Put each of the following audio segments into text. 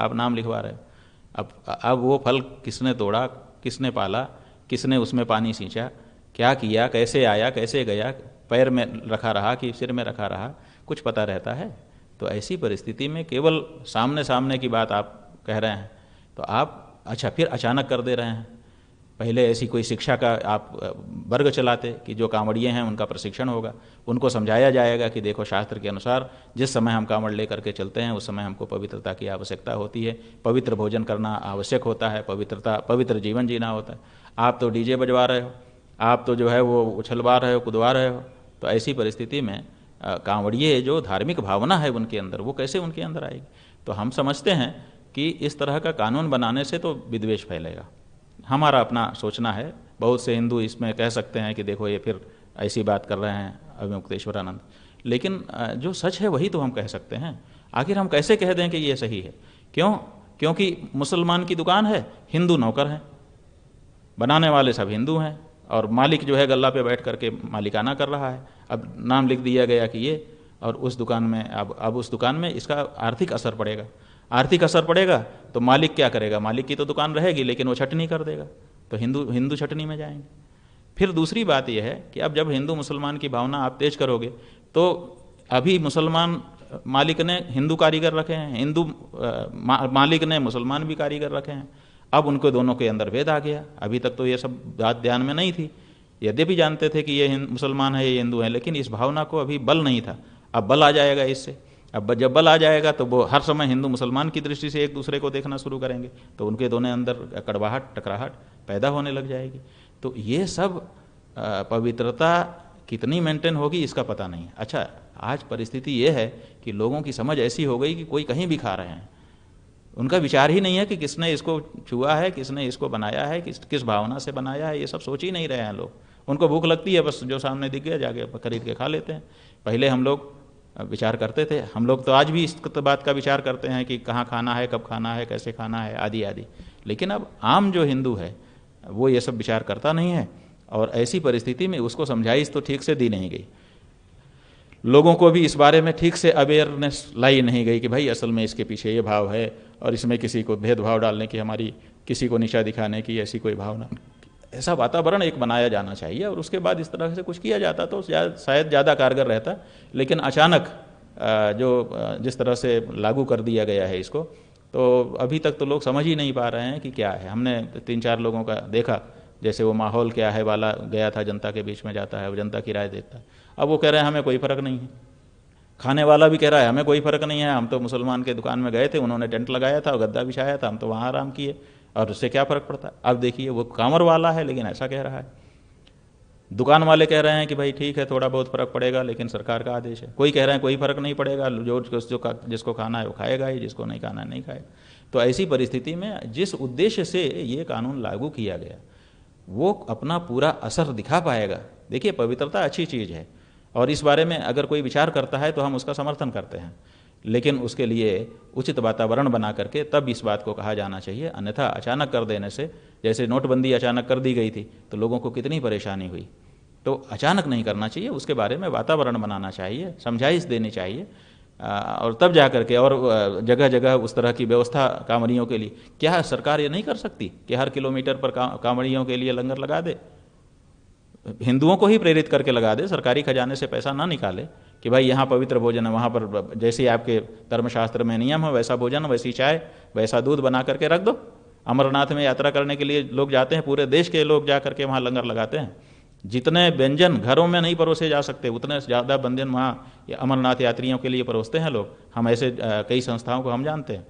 आप नाम लिखवा रहे हो। अब अब वो फल किसने तोड़ा, किसने पाला, किसने उसमें पानी सींचा, क्या किया, कैसे आया, कैसे गया, पैर में रखा रहा कि सिर में रखा रहा, कुछ पता रहता है। तो ऐसी परिस्थिति में केवल सामने सामने की बात आप कह रहे हैं तो आप अच्छा फिर अचानक कर दे रहे हैं। पहले ऐसी कोई शिक्षा का आप वर्ग चलाते कि जो कांवड़िए हैं उनका प्रशिक्षण होगा। उनको समझाया जाएगा कि देखो शास्त्र के अनुसार जिस समय हम कांवड़ लेकर के चलते हैं, उस समय हमको पवित्रता की आवश्यकता होती है। पवित्र भोजन करना आवश्यक होता है, पवित्रता, पवित्र जीवन जीना होता है। आप तो डीजे बजवा रहे हो, आप तो जो है वो उछलवा रहे हो, कुदवा रहे हो तो ऐसी परिस्थिति में कांवड़िए जो धार्मिक भावना है उनके अंदर, वो कैसे उनके अंदर आएगी? तो हम समझते हैं कि इस तरह का कानून बनाने से तो विद्वेश फैलेगा। हमारा अपना सोचना है बहुत से हिंदू इसमें कह सकते हैं कि देखो ये फिर ऐसी बात कर रहे हैं अभिमुक्तेश्वरानंद। लेकिन जो सच है वही तो हम कह सकते हैं। आखिर हम कैसे कह दें कि ये सही है? क्यों? क्योंकि मुसलमान की दुकान है, हिंदू नौकर हैं। बनाने वाले सब हिंदू हैं और मालिक जो है गल्ला पे बैठ करके मालिकाना कर रहा है। अब नाम लिख दिया गया कि ये और उस दुकान में, अब अब उस दुकान में इसका आर्थिक असर पड़ेगा। आर्थिक असर पड़ेगा तो मालिक क्या करेगा? मालिक की तो दुकान रहेगी, लेकिन वो छटनी कर देगा। तो हिंदू हिंदू छटनी में जाएँगे। फिर दूसरी बात यह है कि अब जब हिंदू मुसलमान की भावना आप तेज करोगे तो अभी मुसलमान मालिक ने हिंदू कारीगर रखे हैं हिंदू मा, मालिक ने मुसलमान भी कारीगर रखे हैं। अब उनको दोनों के अंदर भेद आ गया। अभी तक तो ये सब बात ध्यान में नहीं थी। यद्यपि जानते थे कि ये मुसलमान है ये हिंदू है लेकिन इस भावना को अभी बल नहीं था। अब बल आ जाएगा इससे। अब जब बल आ जाएगा तो वो हर समय हिंदू मुसलमान की दृष्टि से एक दूसरे को देखना शुरू करेंगे। तो उनके दोनों अंदर कड़वाहट, टकराहट पैदा होने लग जाएगी। तो ये सब पवित्रता कितनी मेंटेन होगी इसका पता नहीं। अच्छा आज परिस्थिति ये है कि लोगों की समझ ऐसी हो गई कि कोई कहीं भी खा रहे हैं। उनका विचार ही नहीं है कि किसने इसको छुआ है, किसने इसको बनाया है, किस किस भावना से बनाया है, ये सब सोच ही नहीं रहे हैं लोग। उनको भूख लगती है, बस जो सामने दिख गया, जाके खरीद के खा लेते हैं। पहले हम लोग विचार करते थे। हम लोग तो आज भी इस बात का विचार करते हैं कि कहाँ खाना है, कब खाना है, कैसे खाना है, आदि आदि। लेकिन अब आम जो हिंदू है, वो ये सब विचार करता नहीं है और ऐसी परिस्थिति में उसको समझाइश तो ठीक से दी नहीं गई। लोगों को भी इस बारे में ठीक से अवेयरनेस लाई नहीं गई कि भाई असल में इसके पीछे ये भाव है और इसमें किसी को भेदभाव डालने की, हमारी किसी को निशा दिखाने की ऐसी कोई भावना ऐसा वातावरण एक बनाया जाना चाहिए और उसके बाद इस तरह से कुछ किया जाता तो शायद ज़्यादा कारगर रहता। लेकिन अचानक जो जिस तरह से लागू कर दिया गया है इसको तो अभी तक तो लोग समझ ही नहीं पा रहे हैं कि क्या है। हमने तीन चार लोगों का देखा, जैसे वो माहौल क्या है, वाला गया था, जनता के बीच में जाता है, वो जनता की राय देता है। अब वो कह रहे हैं, हमें कोई फ़र्क नहीं है। खाने वाला भी कह रहा है, हमें कोई फ़र्क नहीं है, हम तो मुसलमान के दुकान में गए थे, उन्होंने टेंट लगाया था और गद्दा बिछाया था, हम तो वहाँ आराम किए। और उससे क्या फ़र्क पड़ता है? अब देखिए, वो कामर वाला है, लेकिन ऐसा कह रहा है। दुकान वाले कह रहे हैं कि भाई ठीक है, थोड़ा बहुत फ़र्क पड़ेगा, लेकिन सरकार का आदेश है। कोई कह रहे हैं कोई फ़र्क नहीं पड़ेगा, जो जो जिसको खाना है वो खाएगा ही जिसको नहीं खाना है नहीं खाएगा। तो ऐसी परिस्थिति में जिस उद्देश्य से ये कानून लागू किया गया, वो अपना पूरा असर दिखा पाएगा। देखिए, पवित्रता अच्छी चीज़ है। और इस बारे में अगर कोई विचार करता है तो हम उसका समर्थन करते हैं। लेकिन उसके लिए उचित वातावरण बना करके तब इस बात को कहा जाना चाहिए। अन्यथा अचानक कर देने से, जैसे नोटबंदी अचानक कर दी गई थी तो लोगों को कितनी परेशानी हुई। तो अचानक नहीं करना चाहिए, उसके बारे में वातावरण बनाना चाहिए, समझाइश देनी चाहिए और तब जा करके और जगह जगह उस तरह की व्यवस्था कांवड़ियों के लिए। क्या सरकार ये नहीं कर सकती कि हर किलोमीटर पर कांवड़ियों के लिए लंगर लगा दे? हिंदुओं को ही प्रेरित करके लगा दे, सरकारी खजाने से पैसा ना निकाले कि भाई यहाँ पवित्र भोजन है, वहाँ पर जैसे आपके धर्मशास्त्र में नियम है, वैसा भोजन, वैसी चाय, वैसा दूध बना करके रख दो। अमरनाथ में यात्रा करने के लिए लोग जाते हैं, पूरे देश के लोग जा करके वहाँ लंगर लगाते हैं। जितने व्यंजन घरों में नहीं परोसे जा सकते, उतने ज़्यादा व्यंजन वहाँ अमरनाथ यात्रियों के लिए परोसते हैं लोग। हम ऐसे कई संस्थाओं को हम जानते हैं।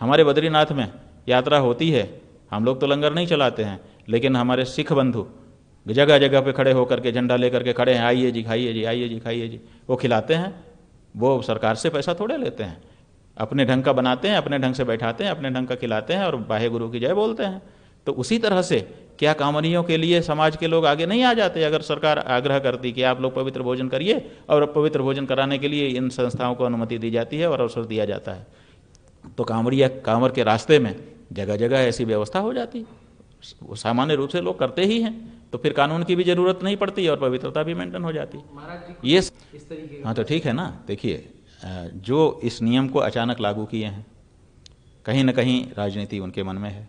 हमारे बद्रीनाथ में यात्रा होती है, हम लोग तो लंगर नहीं चलाते हैं, लेकिन हमारे सिख बंधु जगह जगह पे खड़े होकर के झंडा लेकर के खड़े हैं, आइए जी, खाइए जी, आइए जी, खाइए जी। वो खिलाते हैं, वो सरकार से पैसा थोड़े लेते हैं। अपने ढंग का बनाते हैं, अपने ढंग से बैठाते हैं, अपने ढंग का खिलाते हैं और बाहे गुरु की जय बोलते हैं। तो उसी तरह से क्या कामनियों के लिए समाज के लोग आगे नहीं आ जाते? अगर सरकार आग्रह करती कि आप लोग पवित्र भोजन करिए और पवित्र भोजन कराने के लिए इन संस्थाओं को अनुमति दी जाती है और अवसर दिया जाता है। तो कांवरिया, कांवर के रास्ते में जगह जगह ऐसी व्यवस्था हो जाती। सामान्य रूप से लोग करते ही हैं। तो फिर कानून की भी ज़रूरत नहीं पड़ती और पवित्रता भी मेंटेन हो जाती। ये इस तरीके हाँ तो ठीक है ना? देखिए जो इस नियम को अचानक लागू किए हैं कहीं ना कहीं राजनीति उनके मन में है।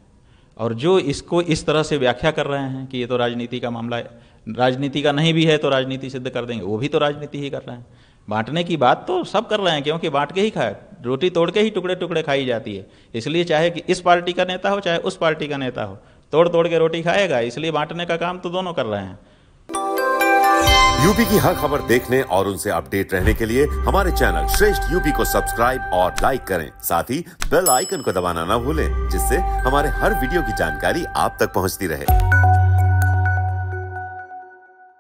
और जो इसको इस तरह से व्याख्या कर रहे हैं कि ये तो राजनीति का मामला है राजनीति का नहीं भी है तो राजनीति सिद्ध कर देंगे वो भी तो राजनीति ही कर रहे हैं। बांटने की बात तो सब कर रहे हैं क्योंकि बांट के ही खाए रोटी तोड़ के ही टुकड़े टुकड़े खाई जाती है। इसलिए चाहे कि इस पार्टी का नेता हो चाहे उस पार्टी का नेता हो तोड़ तोड़ के रोटी खाएगा, इसलिए बांटने का काम तो दोनों कर रहे हैं। यूपी की हर खबर देखने और उनसे अपडेट रहने के लिए हमारे चैनल श्रेष्ठ यूपी को सब्सक्राइब और लाइक करें। साथ ही बेल आइकन को दबाना ना भूलें, जिससे हमारे हर वीडियो की जानकारी आप तक पहुँचती रहे।